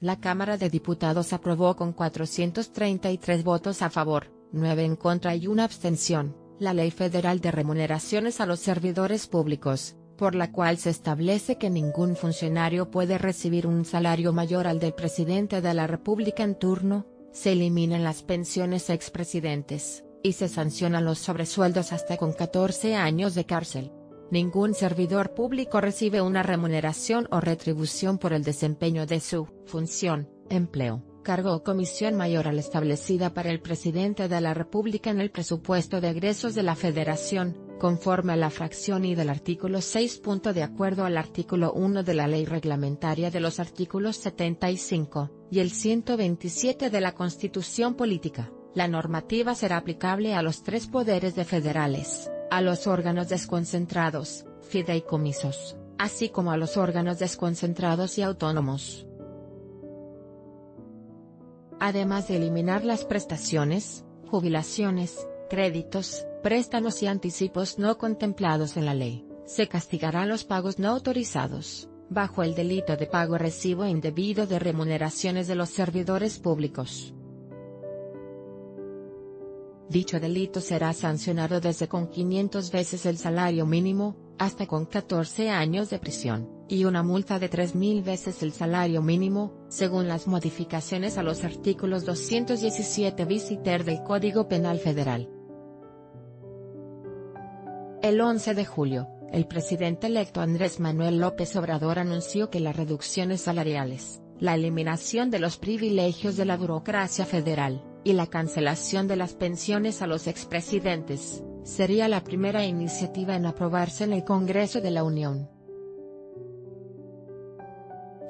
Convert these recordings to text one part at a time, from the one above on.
La Cámara de Diputados aprobó con 433 votos a favor, 9 en contra y una abstención, la Ley Federal de Remuneraciones a los Servidores Públicos, por la cual se establece que ningún funcionario puede recibir un salario mayor al del presidente de la República en turno, se eliminan las pensiones expresidentes, y se sancionan los sobresueldos hasta con 14 años de cárcel. Ningún servidor público recibe una remuneración o retribución por el desempeño de su función, empleo, cargo o comisión mayor a la establecida para el presidente de la República en el presupuesto de egresos de la Federación, conforme a la fracción y del artículo 6. De acuerdo al artículo 1 de la Ley Reglamentaria de los artículos 75 y el 127 de la Constitución Política, la normativa será aplicable a los tres poderes de federales a los órganos desconcentrados, fideicomisos, así como a los órganos desconcentrados y autónomos. Además de eliminar las prestaciones, jubilaciones, créditos, préstamos y anticipos no contemplados en la ley, se castigarán los pagos no autorizados, bajo el delito de pago recibo indebido de remuneraciones de los servidores públicos. Dicho delito será sancionado desde con 500 veces el salario mínimo, hasta con 14 años de prisión, y una multa de 3.000 veces el salario mínimo, según las modificaciones a los artículos 217 bis y ter del Código Penal Federal. El 11 de julio, el presidente electo Andrés Manuel López Obrador anunció que las reducciones salariales, la eliminación de los privilegios de la burocracia federal, y la cancelación de las pensiones a los expresidentes, sería la primera iniciativa en aprobarse en el Congreso de la Unión.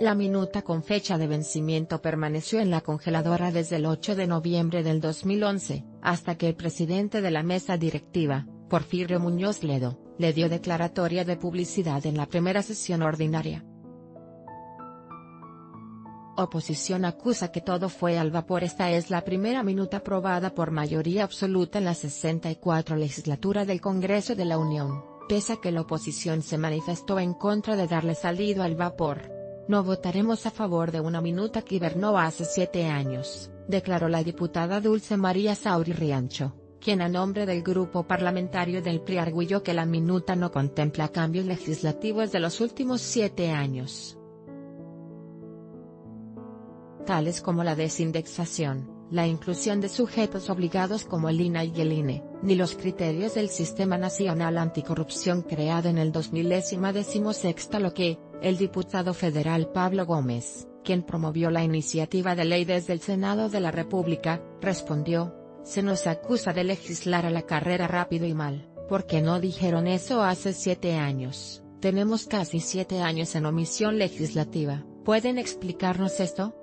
La minuta con fecha de vencimiento permaneció en la congeladora desde el 8 de noviembre del 2011, hasta que el presidente de la mesa directiva, Porfirio Muñoz Ledo, le dio declaratoria de publicidad en la primera sesión ordinaria. Oposición acusa que todo fue al vapor. Esta es la primera minuta aprobada por mayoría absoluta en la 64 legislatura del Congreso de la Unión, pese a que la oposición se manifestó en contra de darle salido al vapor. No votaremos a favor de una minuta que hibernó hace siete años, declaró la diputada Dulce María Sauri Riancho, quien a nombre del grupo parlamentario del PRI arguyó que la minuta no contempla cambios legislativos de los últimos siete años tales como la desindexación, la inclusión de sujetos obligados como el INA y el INE, ni los criterios del Sistema Nacional Anticorrupción creado en el 2016 lo que, el diputado federal Pablo Gómez, quien promovió la iniciativa de ley desde el Senado de la República, respondió, se nos acusa de legislar a la carrera rápido y mal, porque no dijeron eso hace siete años, tenemos casi siete años en omisión legislativa, ¿pueden explicarnos esto?